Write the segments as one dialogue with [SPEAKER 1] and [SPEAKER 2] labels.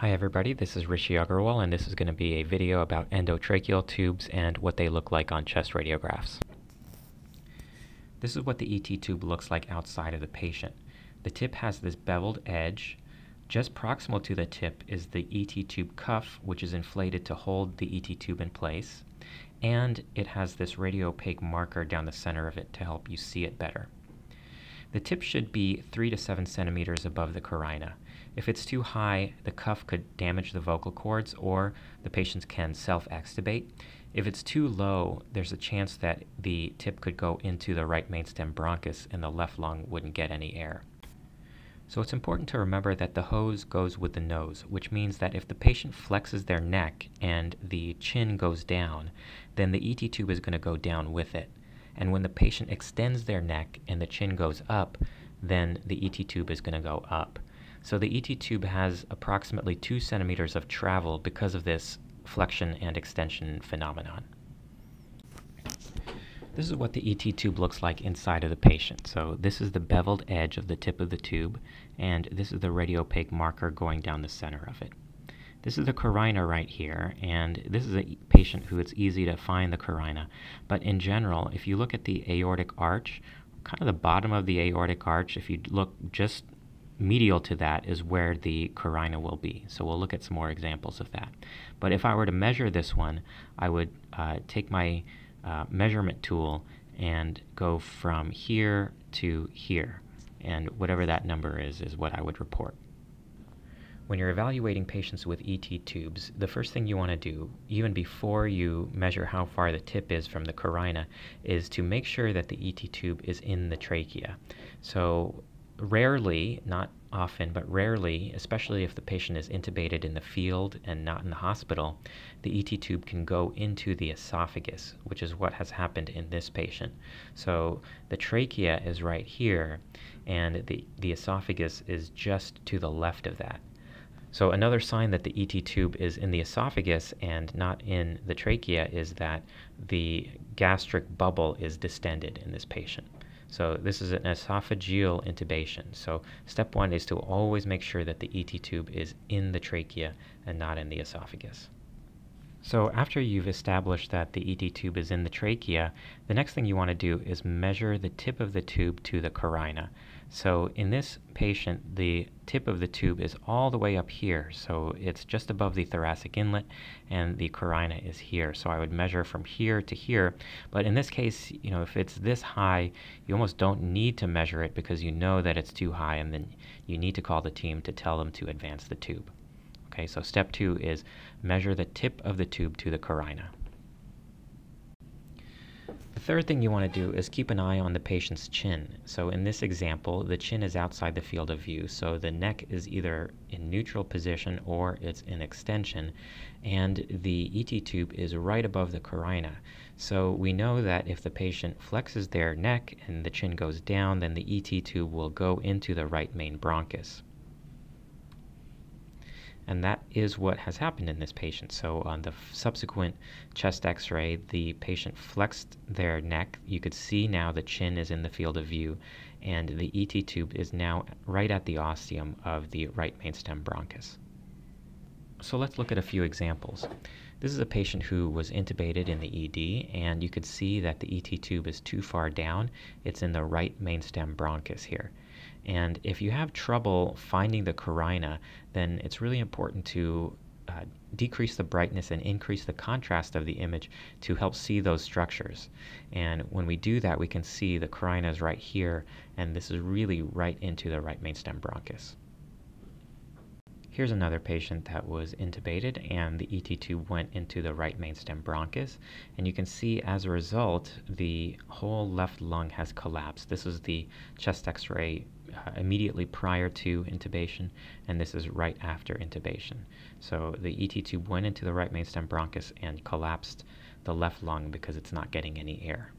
[SPEAKER 1] Hi everybody, this is Rishi Agarwal and this is going to be a video about endotracheal tubes and what they look like on chest radiographs. This is what the ET tube looks like outside of the patient. The tip has this beveled edge. Just proximal to the tip is the ET tube cuff, which is inflated to hold the ET tube in place, and it has this radiopaque marker down the center of it to help you see it better. The tip should be 3 to 7 centimeters above the carina. If it's too high, the cuff could damage the vocal cords or the patients can self-extubate. If it's too low, there's a chance that the tip could go into the right mainstem bronchus and the left lung wouldn't get any air. So it's important to remember that the hose goes with the nose, which means that if the patient flexes their neck and the chin goes down, then the ET tube is going to go down with it. And when the patient extends their neck and the chin goes up, then the ET tube is going to go up. So the ET tube has approximately two centimeters of travel because of this flexion and extension phenomenon. This is what the ET tube looks like inside of the patient. So this is the beveled edge of the tip of the tube, and this is the radiopaque marker going down the center of it. This is the carina right here, and this is a patient who it's easy to find the carina. But in general, if you look at the aortic arch, kind of the bottom of the aortic arch, if you look just medial to that is where the carina will be. So we'll look at some more examples of that. But if I were to measure this one, I would uh, take my uh, measurement tool and go from here to here. And whatever that number is, is what I would report. When you're evaluating patients with ET tubes, the first thing you want to do, even before you measure how far the tip is from the carina, is to make sure that the ET tube is in the trachea. So rarely, not often, but rarely, especially if the patient is intubated in the field and not in the hospital, the ET tube can go into the esophagus, which is what has happened in this patient. So the trachea is right here, and the, the esophagus is just to the left of that. So another sign that the ET tube is in the esophagus and not in the trachea is that the gastric bubble is distended in this patient. So this is an esophageal intubation. So step one is to always make sure that the ET tube is in the trachea and not in the esophagus. So after you've established that the ET tube is in the trachea, the next thing you want to do is measure the tip of the tube to the carina. So in this patient, the tip of the tube is all the way up here. So it's just above the thoracic inlet and the carina is here. So I would measure from here to here. But in this case, you know, if it's this high, you almost don't need to measure it because you know that it's too high and then you need to call the team to tell them to advance the tube. Okay, so step two is measure the tip of the tube to the carina. The third thing you want to do is keep an eye on the patient's chin. So in this example, the chin is outside the field of view, so the neck is either in neutral position or it's in extension, and the ET tube is right above the carina. So we know that if the patient flexes their neck and the chin goes down, then the ET tube will go into the right main bronchus. And that is what has happened in this patient. So on the subsequent chest x-ray, the patient flexed their neck. You could see now the chin is in the field of view and the ET tube is now right at the ostium of the right mainstem bronchus. So let's look at a few examples. This is a patient who was intubated in the ED, and you could see that the ET tube is too far down. It's in the right mainstem bronchus here. And if you have trouble finding the carina, then it's really important to uh, decrease the brightness and increase the contrast of the image to help see those structures. And when we do that, we can see the carina is right here, and this is really right into the right mainstem bronchus. Here's another patient that was intubated and the ET tube went into the right mainstem bronchus. And you can see as a result, the whole left lung has collapsed. This is the chest x-ray uh, immediately prior to intubation, and this is right after intubation. So the ET tube went into the right mainstem bronchus and collapsed the left lung because it's not getting any air.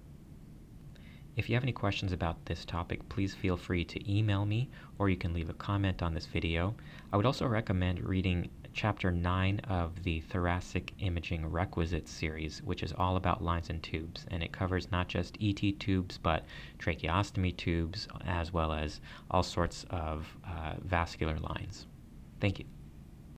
[SPEAKER 1] If you have any questions about this topic, please feel free to email me or you can leave a comment on this video. I would also recommend reading Chapter 9 of the Thoracic Imaging Requisites series, which is all about lines and tubes, and it covers not just ET tubes, but tracheostomy tubes, as well as all sorts of uh, vascular lines. Thank you.